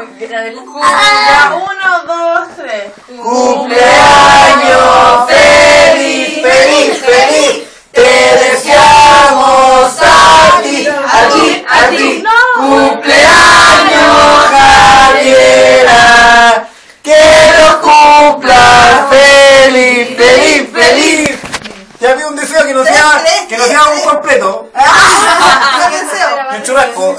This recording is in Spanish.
Ya, uno, dos, tres. Cumpleaños feliz, feliz, feliz. Te deseamos a ti, a ti, a ti. Cumpleaños Javiera. Que lo cumpla feliz, feliz, feliz. Ya vi un deseo que no sea, que no sea un completo. ¿Qué deseo? Un churrasco.